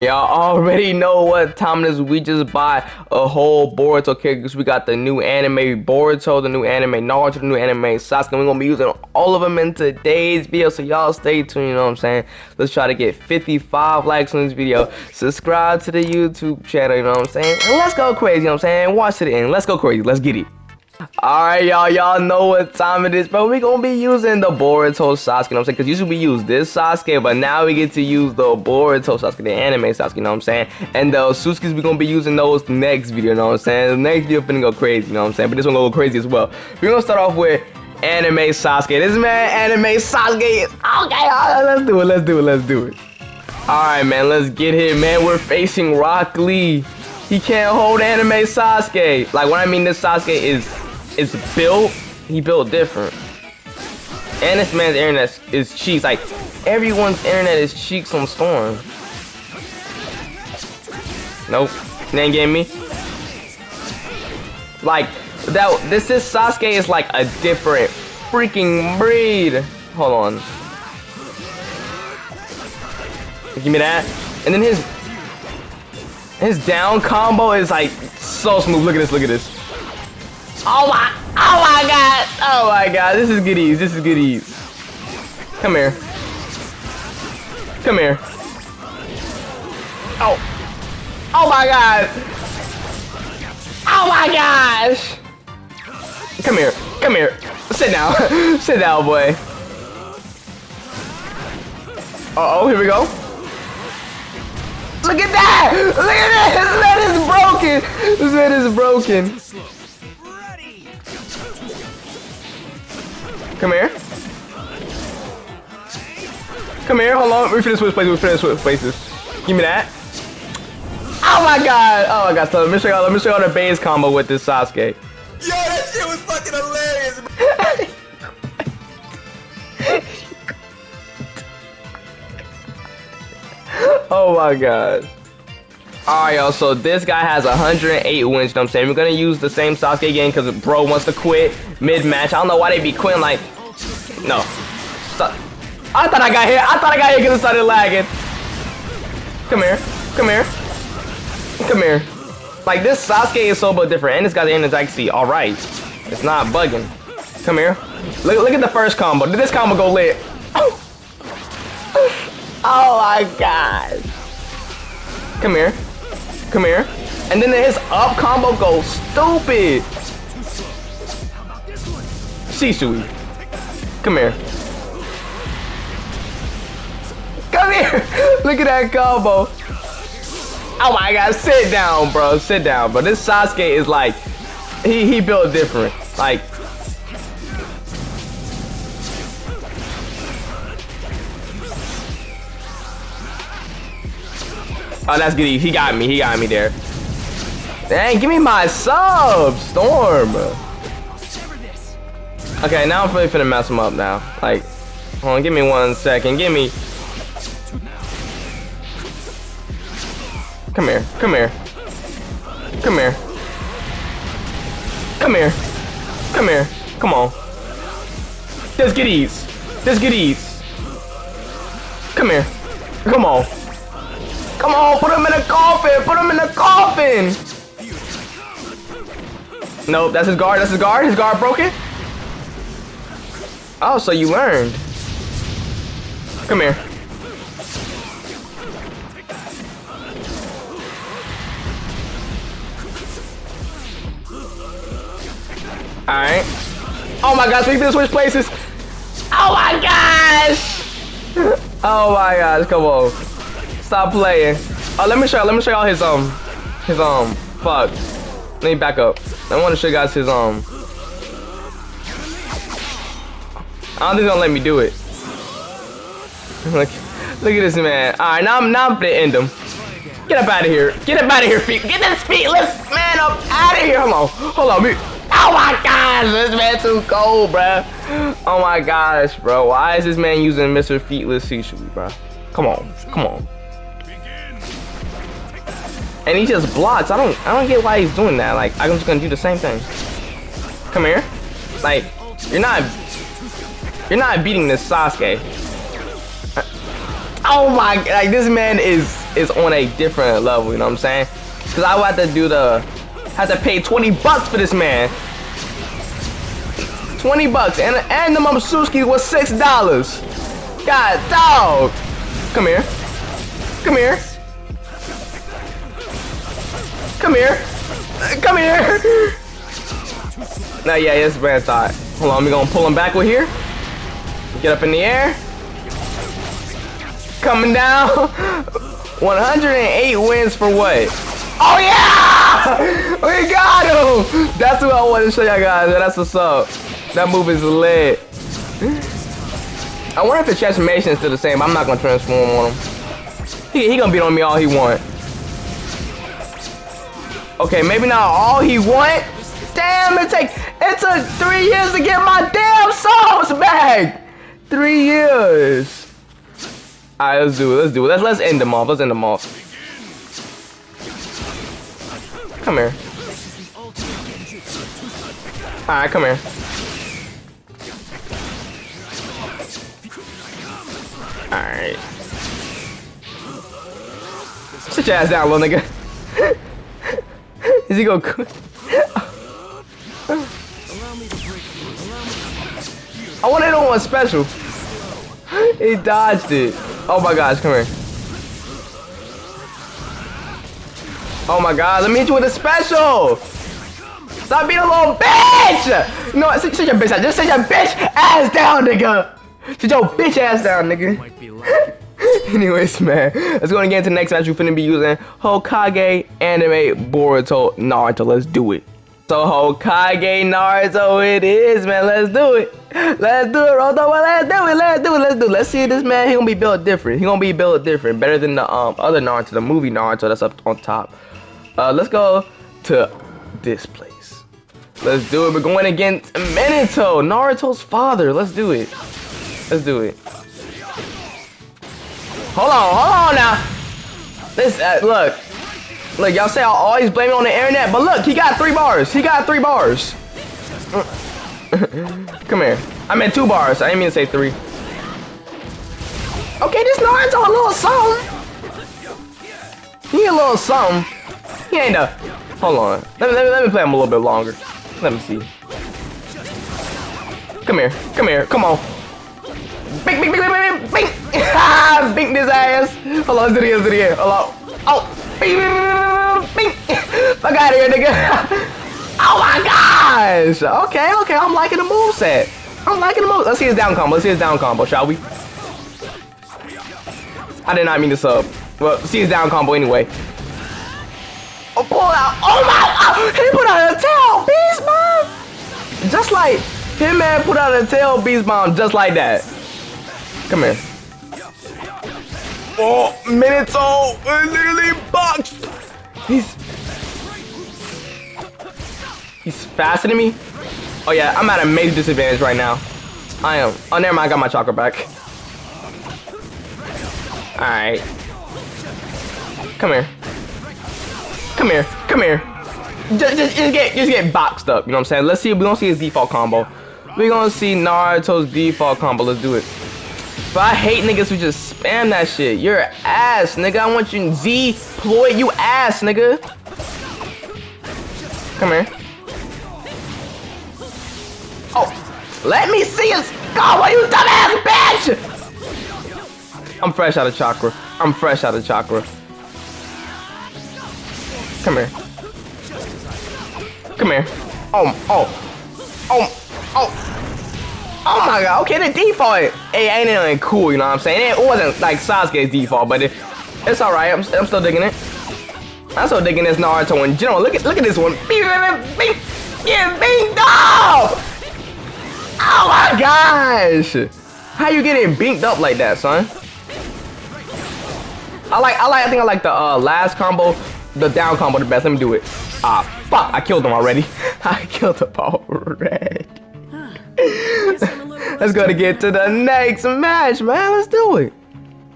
Y'all already know what time it is. We just buy a whole Boruto characters. We got the new anime Boruto, the new anime Naruto, the new anime Sasuke. We're gonna be using all of them in today's video. So y'all stay tuned, you know what I'm saying? Let's try to get 55 likes on this video. Subscribe to the YouTube channel, you know what I'm saying? And let's go crazy, you know what I'm saying? Watch to the end. Let's go crazy. Let's get it. Alright, y'all, y'all know what time it is, bro. We gonna be using the Boruto Sasuke, you know what I'm saying? Because usually we use this Sasuke, but now we get to use the Boruto Sasuke, the anime Sasuke, you know what I'm saying? And the Otsutsukis, we gonna be using those next video, you know what I'm saying? The next video finna go crazy, you know what I'm saying? But this one gonna go crazy as well. We're gonna start off with anime Sasuke. This man, anime Sasuke is okay. Right, let's do it, let's do it, let's do it. Alright, man, let's get hit, man. We're facing Rock Lee. He can't hold anime Sasuke. Like, what I mean, this Sasuke is is built, he built different. And this man's internet is cheeks. Like, everyone's internet is cheeks on Storm. Nope. Ain't getting me. Like, that, this is Sasuke is like a different freaking breed. Hold on. Give me that. And then his, his down combo is like so smooth. Look at this, look at this. Oh my, oh my god, oh my god, this is good ease, this is good ease. Come here. Come here. Oh. Oh my god. Oh my gosh. Come here, come here. Sit down, sit down, boy. Uh oh, here we go. Look at that! Look at! This man is broken! This man is broken. Come here. Come here, hold on. We finish switch places, we finish switch places. Give me that. Oh my god! Oh my god, so let me show y'all let me show y'all the base combo with this Sasuke. Yo, that shit was fucking hilarious, oh my god. Alright, y'all, so this guy has 108 wins, you know what I'm saying? We're gonna use the same Sasuke again because bro wants to quit mid-match. I don't know why they be quitting, like, no. So, I thought I got hit. I thought I got hit because it started lagging. Come here. Come here. Come here. Like, this Sasuke is so but different. And guy's in his XC. Alright. It's not bugging. Come here. Look, look at the first combo. Did this combo go lit? oh my god. Come here. Come here. And then his up combo goes stupid. Shisui. Come here. Come here. Look at that combo. Oh my god, sit down, bro. Sit down, bro. This Sasuke is like, he, he built different. Like, Oh, that's good. He got me. He got me there. Dang, give me my sub, Storm. Okay, now I'm really finna mess him up now. Like, hold on, give me one second. Give me. Come here. Come here. Come here. Come here. Come here. Come on. Just get ease. Just get ease. Come here. Come on. Come on, put him in a coffin! Put him in a coffin! Nope, that's his guard, that's his guard. His guard broken? Oh, so you learned. Come here. Alright. Oh my gosh, we can switch places. Oh my gosh! Oh my gosh, come on. Stop playing. Oh, let me show. Let me show y'all his um, his um. Fuck. Let me back up. I want to show you guys his um. I don't think gonna let me do it. look, look at this man. All right, now I'm now I'm gonna end him. Get up out of here. Get up out of here, feet. Get this feetless man up out of here. Hold on. Hold on. Me. Oh my gosh, this man too cold, bro. Oh my gosh, bro. Why is this man using Mr. Feetless Shisui, bro? Come on. Come on and he just blocks. I don't I don't get why he's doing that. Like I'm just gonna do the same thing. Come here. Like you're not you're not beating this Sasuke. Uh, oh my like this man is is on a different level, you know what I'm saying? Cause I would have to do the have to pay 20 bucks for this man. 20 bucks and and the Momoshiki was six dollars. God dog. Come here. Come here. Come here. Come here. Nah, yeah, it's bad thought. Hold on, we gonna pull him back with here. Get up in the air. Coming down. 108 wins for what? Oh yeah! We got him! That's what I wanted to show y'all guys. That's what's up. That move is lit. I wonder if the transformation is still the same. I'm not gonna transform on him. He, he gonna beat on me all he want. Okay, maybe not all he want. Damn, it take it took three years to get my damn souls back. Three years. Alright, let's do it. Let's do it. Let's let's end them off. Let's end them off. Come here. Alright, come here. Alright. Sit your ass down, little nigga. Is he gonna? I want to on one special. He dodged it. Oh my gosh, come here. Oh my god, let me hit you with a special! Stop being a little bitch! No, sit, sit your bitch ass. Just sit your bitch ass down, nigga! Sit your bitch ass down, nigga. Anyways, man, let's go and get into the next match. We're finna be using Hokage Anime Boruto Naruto. Let's do it. So Hokage Naruto it is, man. Let's do it. Let's do it, Roto. Let's do it. Let's do it. Let's do it. Let's see this man. He gonna be built different. He gonna be built different, better than the um other Naruto, the movie Naruto that's up on top. Uh, let's go to this place. Let's do it. We're going against Minato, Naruto's father. Let's do it. Let's do it. Hold on, hold on now. This uh, look. Look, y'all say I always blame it on the internet, but look, he got three bars. He got three bars. Come here. I meant two bars. I didn't mean to say three. Okay, this Naruto a little something. He a little something. He ain't a. Hold on. Let me, let me, let me play him a little bit longer. Let me see. Come here. Come here. Come on. Bink, bink, bink, bink, bink, bink. Ah, bink this ass. Hold on, sit here, sit here. Hold on. Oh. Bink, bink. Fuck here, nigga. Oh my gosh. Okay, okay. I'm liking the move set. I'm liking the move. Let's see his down combo. Let's see his down combo, shall we? I did not mean to sub. Well, see his down combo anyway. Oh, pull out. Oh my. Oh, he put out a tail beast bomb. Just like him, man, put out a tail beast bomb just like that. Come here. Oh, Minato literally boxed. He's he's faster than me. Oh yeah, I'm at a major disadvantage right now. I am. Oh, never mind. I got my chakra back. All right. Come here. Come here. Come here. Just, just, just get just get boxed up. You know what I'm saying? Let's see. We gonna see his default combo. We're gonna see Naruto's default combo. Let's do it. But I hate niggas who just spam that shit. You're ass, nigga. I want you Z ploy you ass, nigga. Come here. Oh, let me see his combo, you dumbass bitch! I'm fresh out of chakra. I'm fresh out of chakra. Come here. Come here. Oh, oh, oh, oh. Oh my god, okay, the default it ain't anything cool, you know what I'm saying? It wasn't like Sasuke's default, but it, it's alright, I'm, I'm still digging it. I'm still digging this Naruto in general. Look at look at this one. Yeah, binked up! Oh my gosh! How you getting binked up like that, son? I like I like I think I like the uh, last combo, the down combo the best. Let me do it. Ah, fuck, I killed him already. I killed him already. Let's go to get to the next match, man. Let's do it.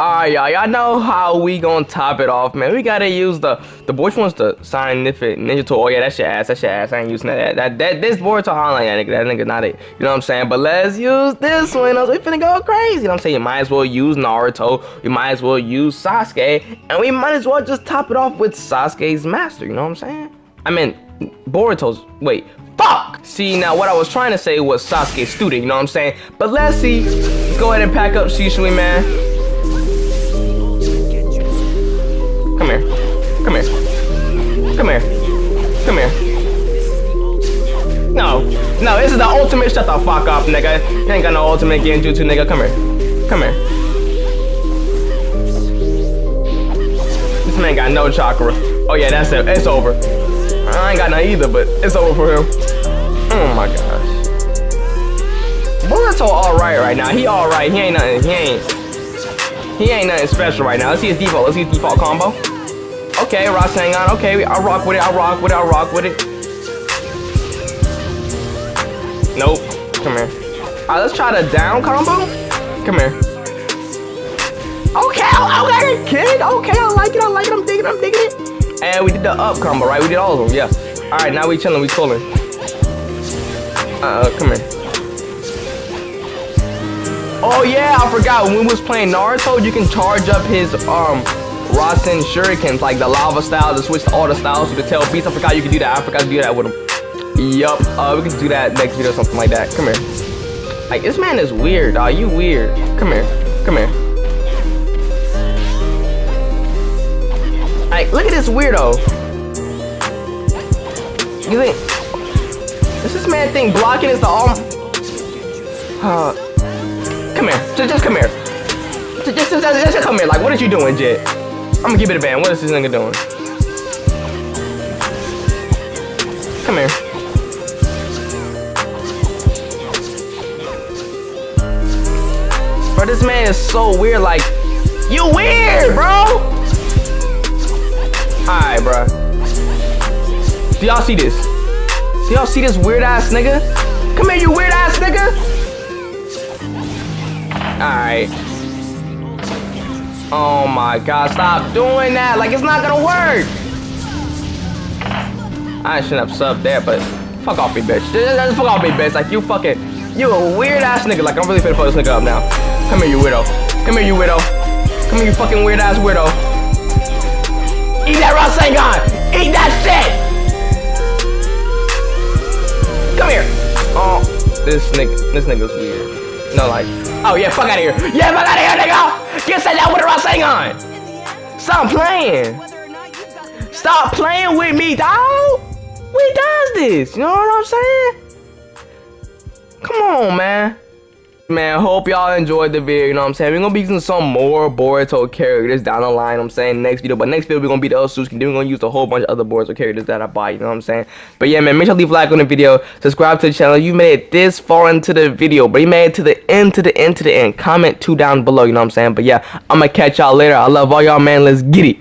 Alright, y'all. Y'all know how we gonna top it off, man. We gotta use the the which one's the scientific ninja tool. Oh yeah, that's your ass. That's your ass. I ain't using that. That that this Boruto online that nigga. That nigga not it. You know what I'm saying? But let's use this one. We finna go crazy. You know what I'm saying? You might as well use Naruto. You might as well use Sasuke, and we might as well just top it off with Sasuke's master. You know what I'm saying? I mean, Boruto's. Wait, fuck! See, now what I was trying to say was Sasuke's student, you know what I'm saying? But let's see. Go ahead and pack up Shisui, man. Come here. Come here. Come here. Come here. No. No, this is the ultimate shut the fuck up, nigga. You ain't got no ultimate genjutsu, nigga. Come here. Come here. This man got no chakra. Oh yeah, that's it. It's over. I ain't got none either, but it's over for him. Oh my gosh. Boruto alright right now. He alright. He ain't nothing. He ain't. He ain't nothing special right now. Let's see his default. Let's see his default combo. Okay, Rasengan. Okay, I'll rock with it. I'll rock with it. I'll rock with it. Nope. Come here. Alright, let's try the down combo. Come here. Okay, okay, kid. Okay, I like it. I like it. I'm digging. it. I'm digging it. And we did the up combo, right? We did all of them. Yeah. All right, now we chilling. We cooling. Uh, come here. Oh yeah, I forgot. When we was playing Naruto, you can charge up his um Rasenshurikens, like the lava style, to switch to all the styles with the tail beasts. I forgot you could do that. I forgot to do that with him. Yup. Uh, we can do that next video or something like that. Come here. Like, this man is weird, dog. You weird. Come here. Come here. Look at this weirdo. You think... Does this man think blocking is the arm? Uh... Come here. Just, just come here. Just, just, just, just come here. Like, what are you doing, Jet? I'm gonna give it a band. What is this nigga doing? Come here. Bro, this man is so weird. Like, you weird, bro. Alright, bro. Do y'all see this? Do y'all see this weird ass nigga? Come here, you weird ass nigga. Alright. Oh my god, stop doing that. Like, it's not gonna work. I shouldn't have subbed there, but fuck off me, bitch. Just fuck off me, bitch. Like, you fucking, you a weird ass nigga. Like, I'm really finna fuck this nigga up now. Come here, you weirdo. Come here, you weirdo. Come here, you fucking weird ass weirdo. Eat that Rasengan! Eat that shit! Come here. Oh, this nigga, this nigga's weird. No, like, Oh yeah, fuck out of here. Yeah, fuck out of here, nigga. Get set down with the on. Stop playing. Stop playing with me, dog. We does this. You know what I'm saying? Come on, man man hope y'all enjoyed the video you know what i'm saying? We're gonna be using some more boruto characters down the line i'm saying next video. But next video we're gonna be the Otsutsuki then we're gonna use a whole bunch of other boruto characters that i buy you know what i'm saying? But yeah man make sure to leave a like on the video subscribe to the channel. You made it this far into the video but you made it to the end to the end to the end. Comment two down below you know what i'm saying? But yeah i'm gonna catch y'all later. I love all y'all man. Let's get it